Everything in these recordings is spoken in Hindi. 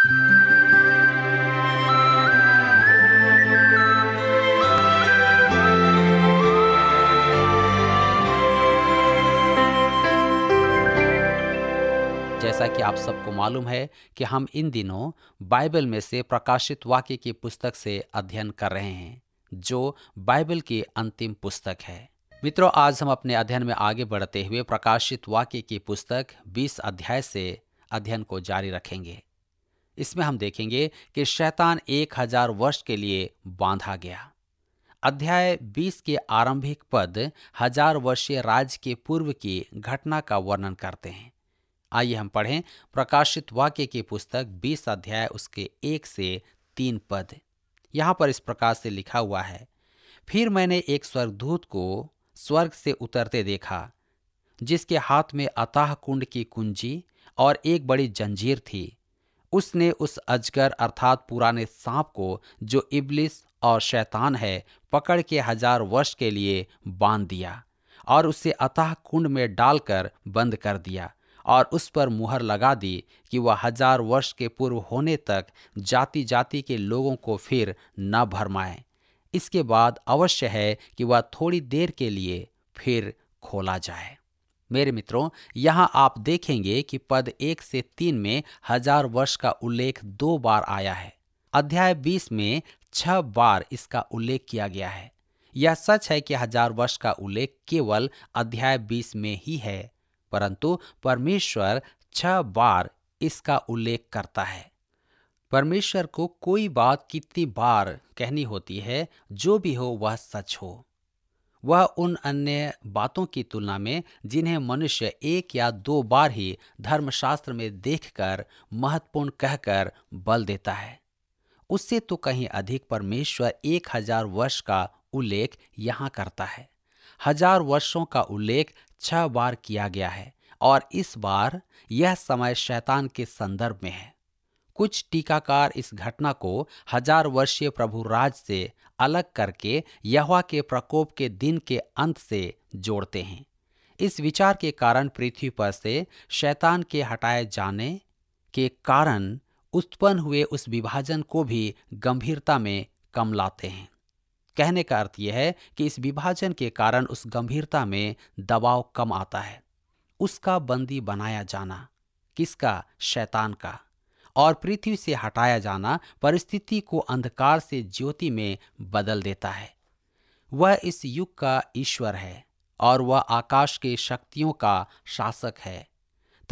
जैसा कि आप सबको मालूम है कि हम इन दिनों बाइबल में से प्रकाशित वाक्य की पुस्तक से अध्ययन कर रहे हैं, जो बाइबल की अंतिम पुस्तक है। मित्रों, आज हम अपने अध्ययन में आगे बढ़ते हुए प्रकाशित वाक्य की पुस्तक 20 अध्याय से अध्ययन को जारी रखेंगे। इसमें हम देखेंगे कि शैतान एक हज़ार वर्ष के लिए बांधा गया। अध्याय 20 के आरंभिक पद हज़ार वर्षीय राज्य के पूर्व की घटना का वर्णन करते हैं। आइए हम पढ़ें प्रकाशित वाक्य की पुस्तक 20 अध्याय उसके एक से तीन पद। यहाँ पर इस प्रकार से लिखा हुआ है, फिर मैंने एक स्वर्गदूत को स्वर्ग से उतरते देखा, जिसके हाथ में अताह कुंड की कुंजी और एक बड़ी जंजीर थी। उसने उस अजगर अर्थात पुराने सांप को, जो इबलिस और शैतान है, पकड़ के हज़ार वर्ष के लिए बाँध दिया और उसे अतः कुंड में डालकर बंद कर दिया और उस पर मुहर लगा दी कि वह हज़ार वर्ष के पूर्व होने तक जाति जाति के लोगों को फिर न भरमाए। इसके बाद अवश्य है कि वह थोड़ी देर के लिए फिर खोला जाए। मेरे मित्रों, यहाँ आप देखेंगे कि पद एक से तीन में हज़ार वर्ष का उल्लेख दो बार आया है। अध्याय बीस में छह बार इसका उल्लेख किया गया है। यह सच है कि हज़ार वर्ष का उल्लेख केवल अध्याय बीस में ही है, परंतु परमेश्वर छह बार इसका उल्लेख करता है। परमेश्वर को कोई बात कितनी बार कहनी होती है, जो भी हो वह सच हो। वह उन अन्य बातों की तुलना में जिन्हें मनुष्य एक या दो बार ही धर्मशास्त्र में देखकर महत्वपूर्ण कहकर बल देता है। उससे तो कहीं अधिक परमेश्वर एक हज़ार वर्ष का उल्लेख यहाँ करता है। हज़ार वर्षों का उल्लेख छह बार किया गया है और इस बार यह समय शैतान के संदर्भ में है। कुछ टीकाकार इस घटना को हज़ार वर्षीय प्रभु राज से अलग करके यहवा के प्रकोप के दिन के अंत से जोड़ते हैं। इस विचार के कारण पृथ्वी पर से शैतान के हटाए जाने के कारण उत्पन्न हुए उस विभाजन को भी गंभीरता में कम लाते हैं। कहने का अर्थ यह है कि इस विभाजन के कारण उस गंभीरता में दबाव कम आता है। उसका बंदी बनाया जाना, किसका? शैतान का। और पृथ्वी से हटाया जाना परिस्थिति को अंधकार से ज्योति में बदल देता है। वह इस युग का ईश्वर है और वह आकाश के शक्तियों का शासक है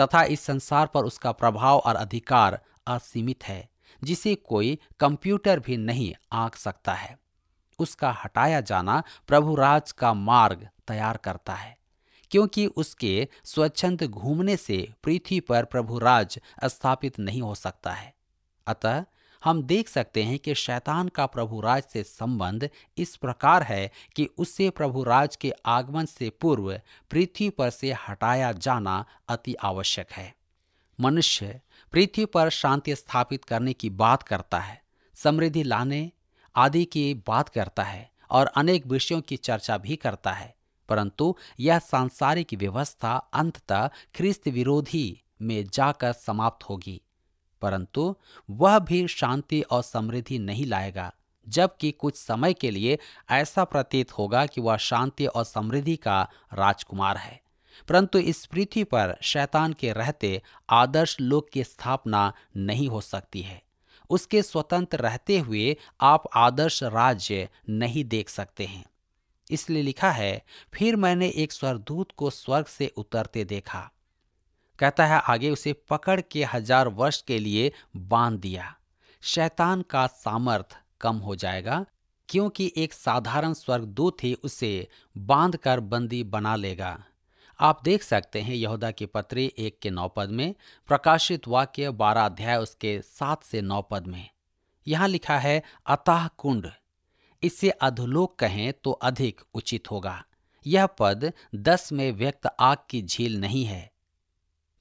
तथा इस संसार पर उसका प्रभाव और अधिकार असीमित है, जिसे कोई कंप्यूटर भी नहीं आंक सकता है। उसका हटाया जाना प्रभुराज का मार्ग तैयार करता है। क्योंकि उसके स्वच्छंद घूमने से पृथ्वी पर प्रभु राज स्थापित नहीं हो सकता है। अतः हम देख सकते हैं कि शैतान का प्रभु राज से संबंध इस प्रकार है कि उससे प्रभु राज के आगमन से पूर्व पृथ्वी पर से हटाया जाना अति आवश्यक है। मनुष्य पृथ्वी पर शांति स्थापित करने की बात करता है, समृद्धि लाने आदि की बात करता है और अनेक विषयों की चर्चा भी करता है। परंतु यह सांसारिक व्यवस्था अंततः ख्रिस्त विरोधी में जाकर समाप्त होगी। परंतु वह भी शांति और समृद्धि नहीं लाएगा, जबकि कुछ समय के लिए ऐसा प्रतीत होगा कि वह शांति और समृद्धि का राजकुमार है। परंतु इस पृथ्वी पर शैतान के रहते आदर्श लोक की स्थापना नहीं हो सकती है। उसके स्वतंत्र रहते हुए आप आदर्श राज्य नहीं देख सकते हैं। इसलिए लिखा है, फिर मैंने एक स्वरदूत को स्वर्ग से उतरते देखा। कहता है, आगे उसे पकड़ के हज़ार वर्ष के लिए बाँध दिया। शैतान का सामर्थ कम हो जाएगा, क्योंकि एक साधारण स्वर्गदूत ही उसे बाँध कर बंदी बना लेगा। आप देख सकते हैं, यहूदा की पत्री एक के नौ पद में, प्रकाशित वाक्य बारह अध्याय उसके सात से नौ पद में। यहाँ लिखा है अताह कुंड इसे अधोलोक कहें तो अधिक उचित होगा। यह पद दस में व्यक्त आग की झील नहीं है।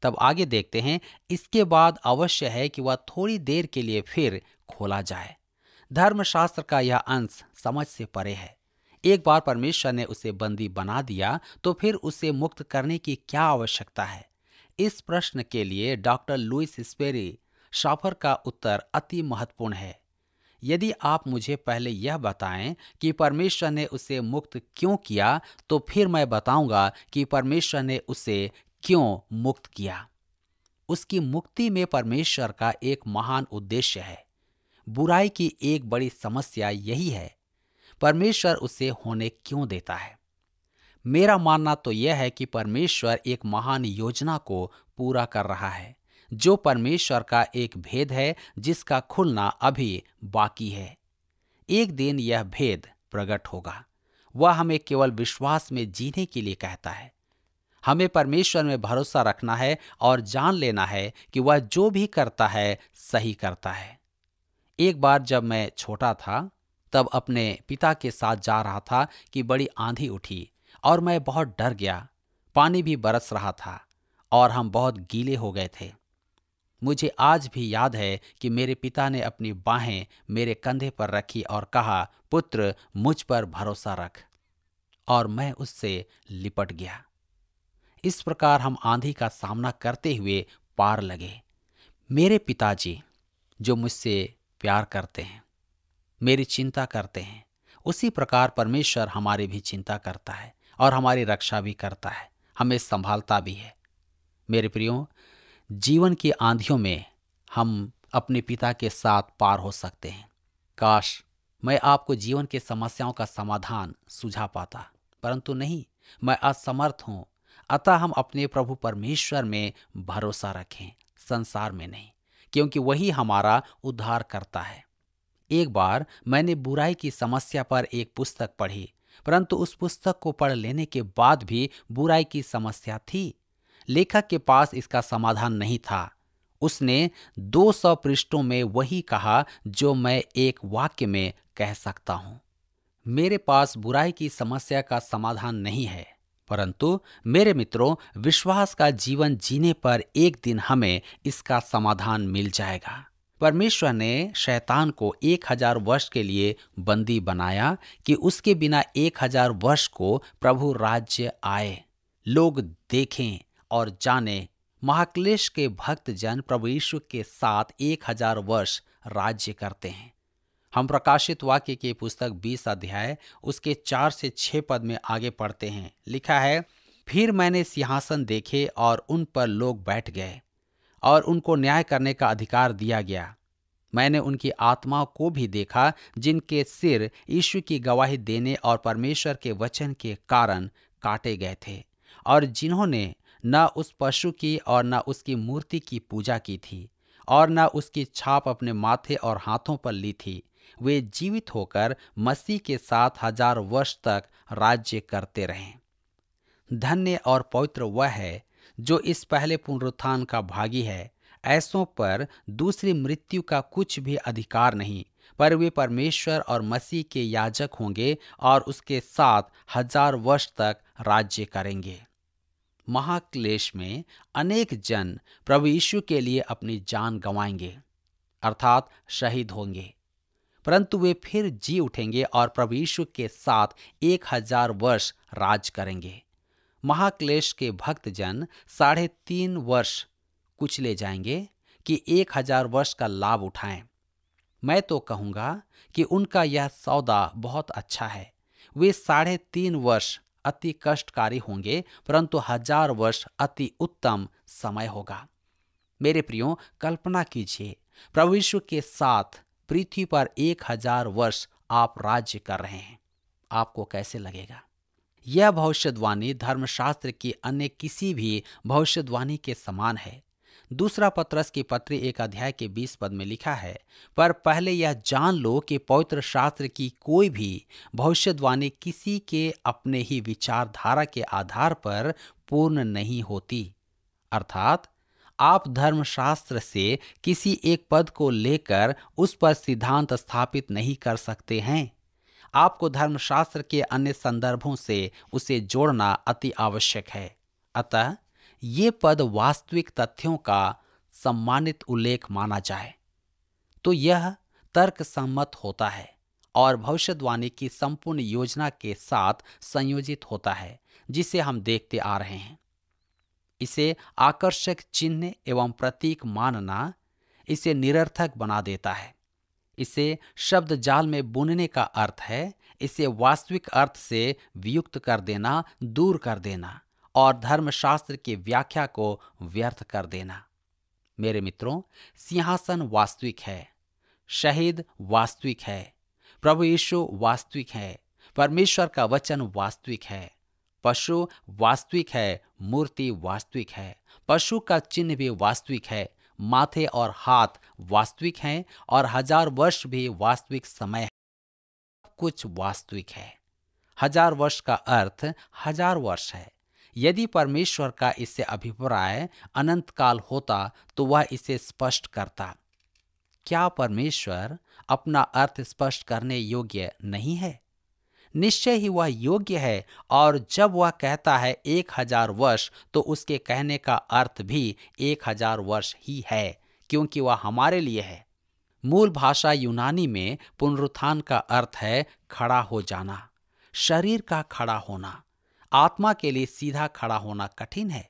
तब आगे देखते हैं, इसके बाद अवश्य है कि वह थोड़ी देर के लिए फिर खोला जाए। धर्मशास्त्र का यह अंश समझ से परे है। एक बार परमेश्वर ने उसे बंदी बना दिया तो फिर उसे मुक्त करने की क्या आवश्यकता है? इस प्रश्न के लिए डॉक्टर लुइस स्पेरी शाफर का उत्तर अति महत्वपूर्ण है। यदि आप मुझे पहले यह बताएँ कि परमेश्वर ने उसे मुक्त क्यों किया तो फिर मैं बताऊँगा कि परमेश्वर ने उसे क्यों मुक्त किया। उसकी मुक्ति में परमेश्वर का एक महान उद्देश्य है। बुराई की एक बड़ी समस्या यही है, परमेश्वर उसे होने क्यों देता है? मेरा मानना तो यह है कि परमेश्वर एक महान योजना को पूरा कर रहा है। जो परमेश्वर का एक भेद है, जिसका खुलना अभी बाकी है। एक दिन यह भेद प्रकट होगा। वह हमें केवल विश्वास में जीने के लिए कहता है। हमें परमेश्वर में भरोसा रखना है और जान लेना है कि वह जो भी करता है, सही करता है। एक बार जब मैं छोटा था, तब अपने पिता के साथ जा रहा था कि बड़ी आंधी उठी और मैं बहुत डर गया। पानी भी बरस रहा था और हम बहुत गीले हो गए थे। मुझे आज भी याद है कि मेरे पिता ने अपनी बाहें मेरे कंधे पर रखी और कहा, पुत्र, मुझ पर भरोसा रख। और मैं उससे लिपट गया। इस प्रकार हम आंधी का सामना करते हुए पार लगे। मेरे पिताजी, जो मुझसे प्यार करते हैं, मेरी चिंता करते हैं, उसी प्रकार परमेश्वर हमारी भी चिंता करता है और हमारी रक्षा भी करता है, हमें संभालता भी है। मेरे प्रियो जीवन की आंधियों में हम अपने पिता के साथ पार हो सकते हैं। काश मैं आपको जीवन के समस्याओं का समाधान सुझा पाता। परंतु नहीं, मैं असमर्थ हूँ। अतः हम अपने प्रभु परमेश्वर में भरोसा रखें, संसार में नहीं, क्योंकि वही हमारा उद्धार करता है। एक बार मैंने बुराई की समस्या पर एक पुस्तक पढ़ी, परंतु उस पुस्तक को पढ़ लेने के बाद भी बुराई की समस्या थी। लेखक के पास इसका समाधान नहीं था। उसने 200 पृष्ठों में वही कहा जो मैं एक वाक्य में कह सकता हूँ। मेरे पास बुराई की समस्या का समाधान नहीं है, परंतु मेरे मित्रों, विश्वास का जीवन जीने पर एक दिन हमें इसका समाधान मिल जाएगा। परमेश्वर ने शैतान को एक हज़ार वर्ष के लिए बंदी बनाया कि उसके बिना एक हज़ार वर्ष को प्रभु राज्य आए, लोग देखें। और जाने महाक्लेश के भक्त जन प्रभु यीशु के साथ एक हज़ार वर्ष राज्य करते हैं। हम प्रकाशित वाक्य की पुस्तक बीस अध्याय, उसके चार से छह पद में आगे पढ़ते हैं। लिखा है, फिर मैंने सिंहासन देखे और उन पर लोग बैठ गए और उनको न्याय करने का अधिकार दिया गया। मैंने उनकी आत्माओं को भी देखा, जिनके सिर ईश्वर की गवाही देने और परमेश्वर के वचन के कारण काटे गए थे और जिन्होंने न उस पशु की और न उसकी मूर्ति की पूजा की थी, और न उसकी छाप अपने माथे और हाथों पर ली थी। वे जीवित होकर मसीह के साथ हज़ार वर्ष तक राज्य करते रहे। धन्य और पवित्र वह है, जो इस पहले पुनरुत्थान का भागी है। ऐसों पर दूसरी मृत्यु का कुछ भी अधिकार नहीं, पर वे परमेश्वर और मसीह के याजक होंगे और उसके साथ हज़ार वर्ष तक राज्य करेंगे। महाक्लेश में अनेक जन प्रभु यीशु के लिए अपनी जान गंवाएँगे, अर्थात शहीद होंगे। परंतु वे फिर जी उठेंगे और प्रभु यीशु के साथ एक हज़ार वर्ष राज करेंगे। महाक्लेश के भक्त जन साढ़े तीन वर्ष कुचले जाएँगे कि एक हज़ार वर्ष का लाभ उठाएँ। मैं तो कहूँगा कि उनका यह सौदा बहुत अच्छा है। वे साढ़े तीन वर्ष अति कष्टकारी होंगे, परंतु हज़ार वर्ष अति उत्तम समय होगा। मेरे प्रियो, कल्पना कीजिए, प्रभु विश्व के साथ पृथ्वी पर एक हज़ार वर्ष आप राज्य कर रहे हैं। आपको कैसे लगेगा? यह भविष्यवाणी धर्मशास्त्र की अन्य किसी भी भविष्यवाणी के समान है। दूसरा पत्रस की पत्री एक अध्याय के बीस पद में लिखा है, पर पहले यह जान लो कि पवित्र शास्त्र की कोई भी भविष्यवाणी किसी के अपने ही विचारधारा के आधार पर पूर्ण नहीं होती। अर्थात, आप धर्मशास्त्र से किसी एक पद को लेकर उस पर सिद्धांत स्थापित नहीं कर सकते हैं। आपको धर्मशास्त्र के अन्य संदर्भों से उसे जोड़ना अति आवश्यक है। अतः ये पद वास्तविक तथ्यों का सम्मानित उल्लेख माना जाए तो यह तर्क सम्मत होता है और भविष्यवाणी की संपूर्ण योजना के साथ संयोजित होता है, जिसे हम देखते आ रहे हैं। इसे आकर्षक चिन्ह एवं प्रतीक मानना इसे निरर्थक बना देता है। इसे शब्द जाल में बुनने का अर्थ है, इसे वास्तविक अर्थ से वियुक्त कर देना, दूर कर देना। और धर्मशास्त्र की व्याख्या को व्यर्थ कर देना। मेरे मित्रों, सिंहासन वास्तविक है, शहीद वास्तविक है, प्रभु यीशु वास्तविक है, परमेश्वर का वचन वास्तविक है, पशु वास्तविक है, मूर्ति वास्तविक है, पशु का चिन्ह भी वास्तविक है, माथे और हाथ वास्तविक हैं और हज़ार वर्ष भी वास्तविक समय है। कुछ वास्तविक है। हज़ार वर्ष का अर्थ हज़ार वर्ष है। यदि परमेश्वर का इससे अभिप्राय अनंत काल होता तो वह इसे स्पष्ट करता। क्या परमेश्वर अपना अर्थ स्पष्ट करने योग्य नहीं है? निश्चय ही वह योग्य है, और जब वह कहता है एक हज़ार वर्ष तो उसके कहने का अर्थ भी एक हज़ार वर्ष ही है, क्योंकि वह हमारे लिए है। मूल भाषा यूनानी में पुनरुत्थान का अर्थ है खड़ा हो जाना, शरीर का खड़ा होना। आत्मा के लिए सीधा खड़ा होना कठिन है।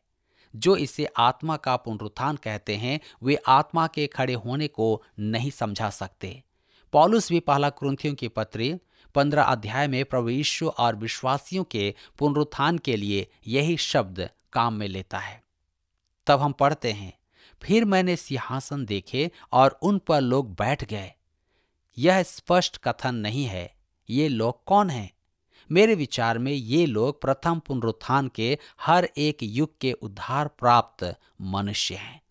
जो इसे आत्मा का पुनरुत्थान कहते हैं, वे आत्मा के खड़े होने को नहीं समझा सकते। पॉलुस भी पहला क्रंथियों की पत्री, पंद्रह अध्याय में प्रवेश और विश्वासियों के पुनरुत्थान के लिए यही शब्द काम में लेता है। तब हम पढ़ते हैं, फिर मैंने सिंहासन देखे और उन पर लोग बैठ गए। यह स्पष्ट कथन नहीं है, ये लोग कौन हैं? मेरे विचार में ये लोग प्रथम पुनरुत्थान के हर एक युग के उद्धार प्राप्त मनुष्य हैं,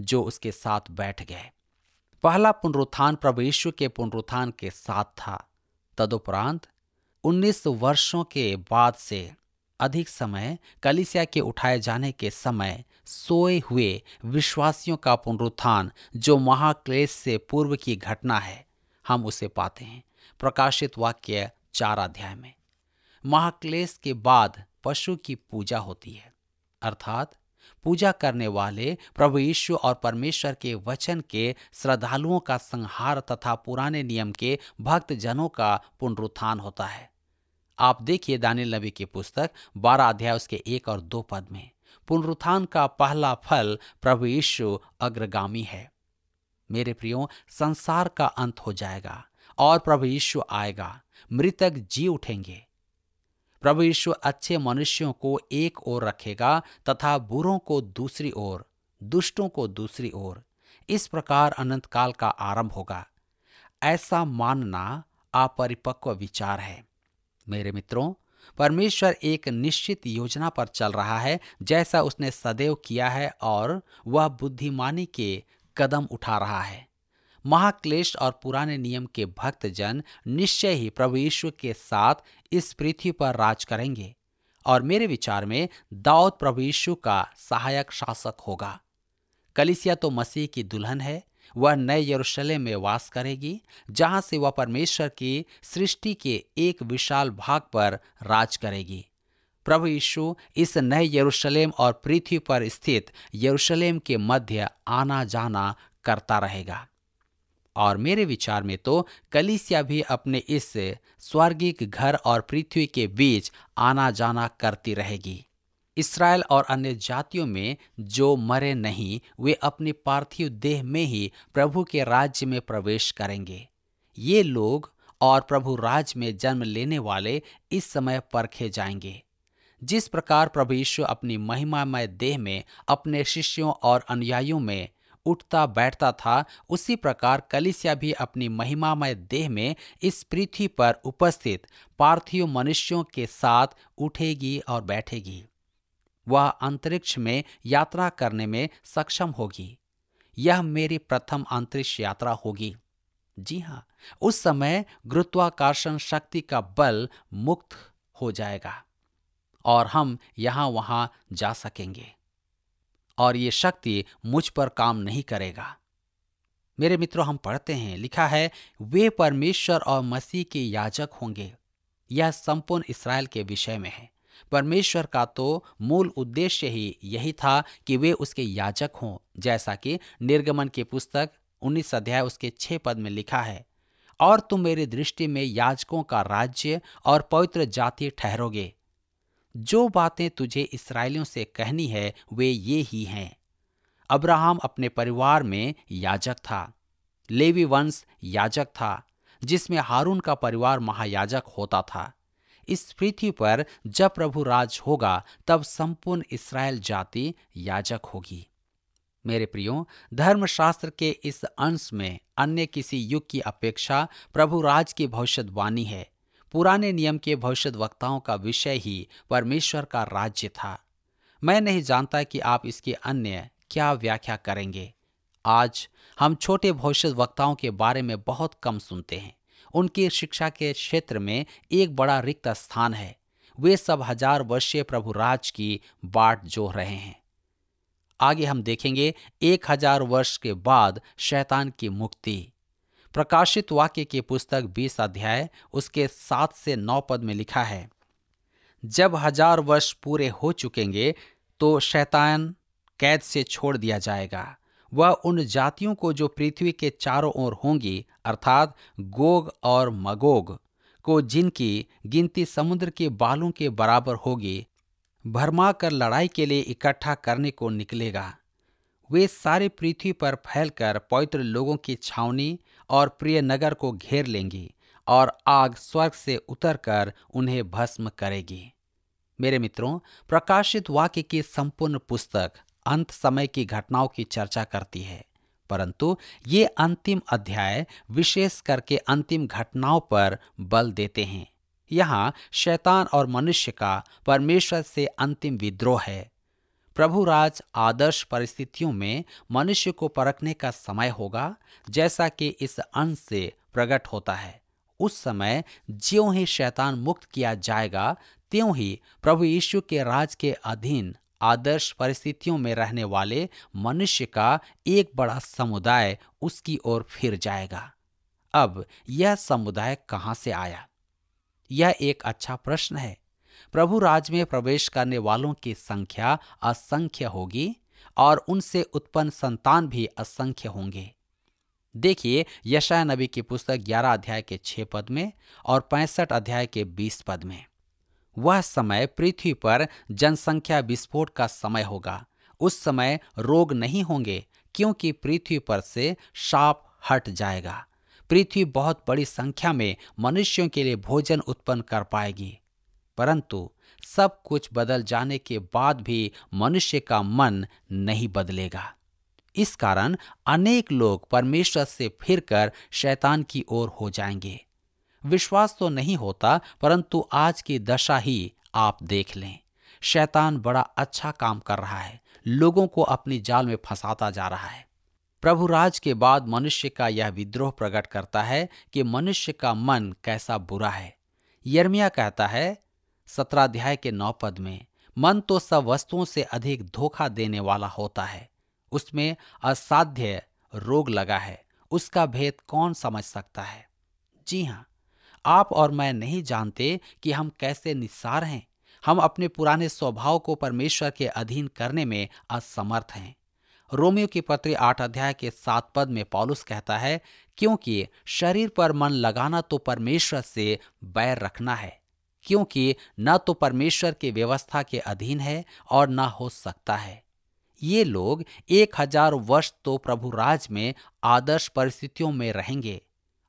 जो उसके साथ बैठ गए। पहला पुनरुत्थान प्रभु यीशु के पुनरुत्थान के साथ था। तदुपरांत 19 वर्षों के बाद से अधिक समय कलिसिया के उठाए जाने के समय सोए हुए विश्वासियों का पुनरुत्थान, जो महाक्लेश से पूर्व की घटना है, हम उसे पाते हैं। प्रकाशित वाक्य चार अध्याय में। महाक्लेश के बाद पशु की पूजा होती है। अर्थात, पूजा करने वाले प्रभु यीशु और परमेश्वर के वचन के श्रद्धालुओं का संहार तथा पुराने नियम के भक्त जनों का पुनरुत्थान होता है। आप देखिए दानिल नबी की पुस्तक, बारह अध्याय उसके एक और दो पद में। पुनरुत्थान का पहला फल प्रभु यीशु अग्रगामी है। मेरे प्रियो, संसार का अंत हो जाएगा और प्रभु यीशु आएगा। मृतक जी उठेंगे। प्रभु यीशु अच्छे मनुष्यों को एक ओर रखेगा तथा बुरों को दूसरी ओर, दुष्टों को दूसरी ओर। इस प्रकार अनंत काल का आरंभ होगा। ऐसा मानना अपरिपक्व विचार है। मेरे मित्रों, परमेश्वर एक निश्चित योजना पर चल रहा है, जैसा उसने सदैव किया है और वह बुद्धिमानी के कदम उठा रहा है। महाक्लेश और पुराने नियम के भक्त जन निश्चय ही प्रभु यीशु के साथ इस पृथ्वी पर राज करेंगे और मेरे विचार में दाऊद प्रभु यीशु का सहायक शासक होगा। कलिसिया तो मसीह की दुल्हन है, वह नए यरूशलेम में वास करेगी, जहाँ से वह परमेश्वर की सृष्टि के एक विशाल भाग पर राज करेगी। प्रभु यीशु इस नए यरूशलेम और पृथ्वी पर स्थित यरूशलेम के मध्य आना जाना करता रहेगा। और मेरे विचार में तो कलिसिया भी अपने इस स्वर्गिक घर और पृथ्वी के बीच आना जाना करती रहेगी। इसराइल और अन्य जातियों में जो मरे नहीं, वे अपने पार्थिव देह में ही प्रभु के राज्य में प्रवेश करेंगे। ये लोग और प्रभु राज में जन्म लेने वाले इस समय परखे जाएँगे। जिस प्रकार प्रभु यीशु अपनी महिमामय देह में अपने शिष्यों और अनुयायियों में उठता बैठता था, उसी प्रकार कलिसिया भी अपनी महिमामय देह में इस पृथ्वी पर उपस्थित पार्थिव मनुष्यों के साथ उठेगी और बैठेगी। वह अंतरिक्ष में यात्रा करने में सक्षम होगी। यह मेरी प्रथम अंतरिक्ष यात्रा होगी। जी हाँ उस समय गुरुत्वाकर्षण शक्ति का बल मुक्त हो जाएगा और हम यहाँ वहाँ जा सकेंगे। और ये शक्ति मुझ पर काम नहीं करेगा। मेरे मित्रों, हम पढ़ते हैं, लिखा है, वे परमेश्वर और मसीह के याजक होंगे। यह संपूर्ण इसराइल के विषय में है। परमेश्वर का तो मूल उद्देश्य ही यही था कि वे उसके याजक हों, जैसा कि निर्गमन की पुस्तक उन्नीस अध्याय उसके छह पद में लिखा है। और तुम मेरी दृष्टि में याजकों का राज्य और पवित्र जाति ठहरोगे। जो बातें तुझे इसराइलियों से कहनी है, वे ये ही हैं। अब्राहम अपने परिवार में याजक था। लेवी वंश याजक था, जिसमें हारून का परिवार महायाजक होता था। इस पृथ्वी पर जब प्रभु राज होगा, तब संपूर्ण इसराइल जाति याजक होगी। मेरे प्रियो, धर्मशास्त्र के इस अंश में अन्य किसी युग की अपेक्षा प्रभु राज की भविष्यवाणी है। पुराने नियम के भविष्य वक्ताओं का विषय ही परमेश्वर का राज्य था। मैं नहीं जानता कि आप इसकी अन्य क्या व्याख्या करेंगे। आज हम छोटे भविष्य वक्ताओं के बारे में बहुत कम सुनते हैं। उनकी शिक्षा के क्षेत्र में एक बड़ा रिक्त स्थान है। वे सब हज़ार वर्षीय प्रभु राज की बाट जो रहे हैं। आगे हम देखेंगे एक हज़ार वर्ष के बाद शैतान की मुक्ति। प्रकाशित वाक्य की पुस्तक 20 अध्याय, उसके सात से नौ पद में लिखा है, जब हज़ार वर्ष पूरे हो चुकेंगे तो शैतान कैद से छोड़ दिया जाएगा। वह उन जातियों को जो पृथ्वी के चारों ओर होंगी, अर्थात गोग और मगोग, को जिनकी गिनती समुद्र के बालों के बराबर होगी, भरमा कर लड़ाई के लिए इकट्ठा करने को निकलेगा। वे सारे पृथ्वी पर फैलकर पवित्र लोगों की छावनी और प्रिय नगर को घेर लेंगी और आग स्वर्ग से उतरकर उन्हें भस्म करेगी। मेरे मित्रों, प्रकाशित वाक्य की संपूर्ण पुस्तक अंत समय की घटनाओं की चर्चा करती है, परंतु ये अंतिम अध्याय विशेष करके अंतिम घटनाओं पर बल देते हैं। यहाँ शैतान और मनुष्य का परमेश्वर से अंतिम विद्रोह है। प्रभु राज आदर्श परिस्थितियों में मनुष्य को परखने का समय होगा, जैसा कि इस अंश से प्रकट होता है। उस समय ज्यों ही शैतान मुक्त किया जाएगा, त्यों ही प्रभु यीशु के राज के अधीन आदर्श परिस्थितियों में रहने वाले मनुष्य का एक बड़ा समुदाय उसकी ओर फिर जाएगा। अब यह समुदाय कहाँ से आया? यह एक अच्छा प्रश्न है। प्रभु राज में प्रवेश करने वालों की संख्या असंख्य होगी और उनसे उत्पन्न संतान भी असंख्य होंगे। देखिए यशा नबी की पुस्तक 11 अध्याय के 6 पद में और पैंसठ अध्याय के 20 पद में। वह समय पृथ्वी पर जनसंख्या विस्फोट का समय होगा। उस समय रोग नहीं होंगे, क्योंकि पृथ्वी पर से शाप हट जाएगा। पृथ्वी बहुत बड़ी संख्या में मनुष्यों के लिए भोजन उत्पन्न कर पाएगी। परंतु सब कुछ बदल जाने के बाद भी मनुष्य का मन नहीं बदलेगा। इस कारण अनेक लोग परमेश्वर से फिरकर शैतान की ओर हो जाएँगे। विश्वास तो नहीं होता, परंतु आज की दशा ही आप देख लें। शैतान बड़ा अच्छा काम कर रहा है। लोगों को अपनी जाल में फंसाता जा रहा है। प्रभु राज के बाद मनुष्य का यह विद्रोह प्रकट करता है कि मनुष्य का मन कैसा बुरा है। यर्मिया कहता है सत्राध्याय के नौ पद में, मन तो सब वस्तुओं से अधिक धोखा देने वाला होता है। उसमें असाध्य रोग लगा है। उसका भेद कौन समझ सकता है? जी हाँ आप और मैं नहीं जानते कि हम कैसे निस्सार हैं। हम अपने पुराने स्वभाव को परमेश्वर के अधीन करने में असमर्थ हैं। रोमियो की पत्री आठ अध्याय के सात पद में पॉलुस कहता है, क्योंकि शरीर पर मन लगाना तो परमेश्वर से बैर रखना है। क्योंकि न तो परमेश्वर की व्यवस्था के अधीन है और न हो सकता है। ये लोग एक हज़ार वर्ष तो प्रभु राज में आदर्श परिस्थितियों में रहेंगे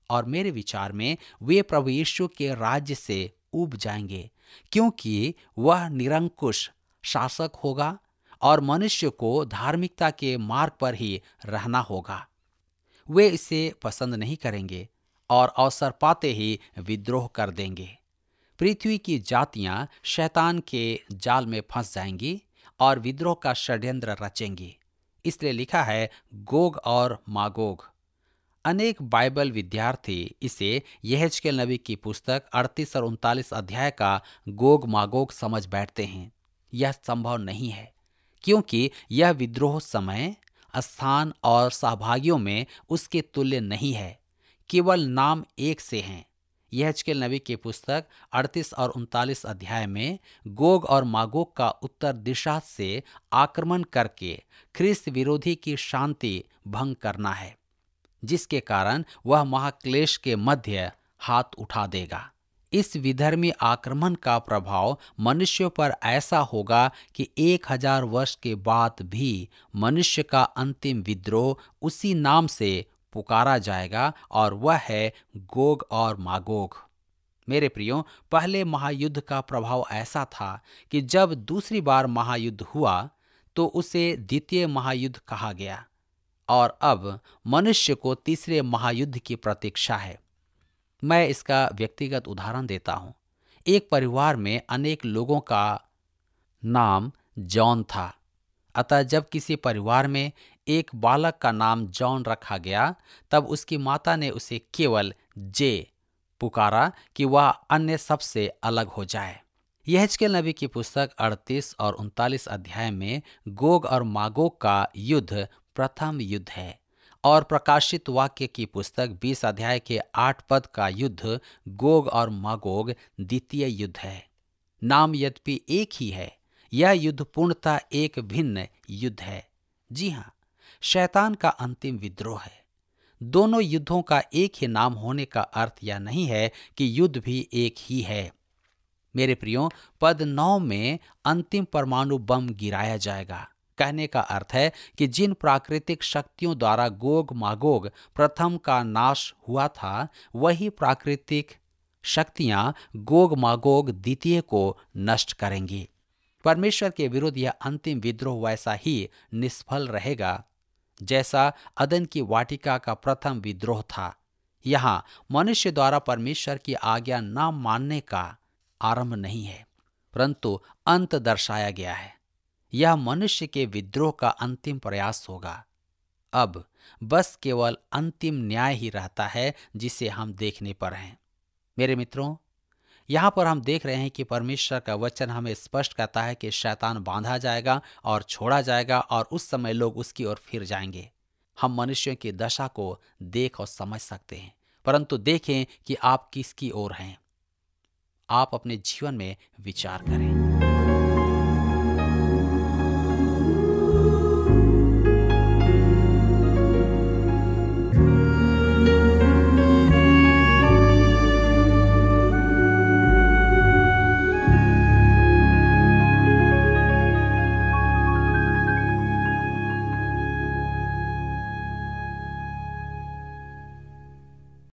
और मेरे विचार में वे प्रभु यीशु के राज्य से उब जाएँगे, क्योंकि वह निरंकुश शासक होगा और मनुष्य को धार्मिकता के मार्ग पर ही रहना होगा। वे इसे पसंद नहीं करेंगे और अवसर पाते ही विद्रोह कर देंगे। पृथ्वी की जातियाँ शैतान के जाल में फंस जाएँगी और विद्रोह का षड्यंत्र रचेंगी। इसलिए लिखा है, गोग और मागोग। अनेक बाइबल विद्यार्थी इसे यहजकेल नबी की पुस्तक 38 और उनतालीस अध्याय का गोग मागोग समझ बैठते हैं। यह संभव नहीं है, क्योंकि यह विद्रोह समय, स्थान और सहभागियों में उसके तुल्य नहीं है। केवल नाम एक से हैं। यहजकेल नबी की पुस्तक 38 और उनतालीस अध्याय में गोग और मागोग का उत्तर दिशा से आक्रमण करके ख्रिस्त विरोधी की शांति भंग करना है, जिसके कारण वह महाक्लेश के मध्य हाथ उठा देगा। इस विधर्मी आक्रमण का प्रभाव मनुष्यों पर ऐसा होगा कि एक हज़ार वर्ष के बाद भी मनुष्य का अंतिम विद्रोह उसी नाम से पुकारा जाएगा और वह है गोग और मागोग। मेरे प्रियो, पहले महायुद्ध का प्रभाव ऐसा था कि जब दूसरी बार महायुद्ध हुआ तो उसे द्वितीय महायुद्ध कहा गया और अब मनुष्य को तीसरे महायुद्ध की प्रतीक्षा है। मैं इसका व्यक्तिगत उदाहरण देता हूँ। एक परिवार में अनेक लोगों का नाम जॉन था। अतः जब किसी परिवार में एक बालक का नाम जॉन रखा गया। तब उसकी माता ने उसे केवल जे पुकारा कि वह अन्य सबसे अलग हो जाए। यहजकेल नबी की पुस्तक 38 और उनतालीस अध्याय में गोग और मागोग का युद्ध प्रथम युद्ध है और प्रकाशित वाक्य की पुस्तक 20 अध्याय के आठ पद का युद्ध गोग और मागोग द्वितीय युद्ध है। नाम यद्यपि एक ही है, यह युद्ध पूर्णतः एक भिन्न युद्ध है। जी हाँ शैतान का अंतिम विद्रोह है। दोनों युद्धों का एक ही नाम होने का अर्थ यह नहीं है कि युद्ध भी एक ही है। मेरे प्रियो, पद नौ में अंतिम परमाणु बम गिराया जाएगा। कहने का अर्थ है कि जिन प्राकृतिक शक्तियों द्वारा गोग मागोग प्रथम का नाश हुआ था, वही प्राकृतिक शक्तियाँ गोग मागोग द्वितीय को नष्ट करेंगी। परमेश्वर के विरुद्ध यह अंतिम विद्रोह वैसा ही निष्फल रहेगा। जैसा अदन की वाटिका का प्रथम विद्रोह था। यहाँ मनुष्य द्वारा परमेश्वर की आज्ञा न मानने का आरंभ नहीं है, परंतु अंत दर्शाया गया है। यह मनुष्य के विद्रोह का अंतिम प्रयास होगा। अब बस केवल अंतिम न्याय ही रहता है जिसे हम देखने पर हैं। मेरे मित्रों यहाँ पर हम देख रहे हैं कि परमेश्वर का वचन हमें स्पष्ट करता है कि शैतान बांधा जाएगा और छोड़ा जाएगा और उस समय लोग उसकी ओर फिर जाएँगे। हम मनुष्यों की दशा को देख और समझ सकते हैं, परंतु देखें कि आप किसकी ओर हैं। आप अपने जीवन में विचार करें।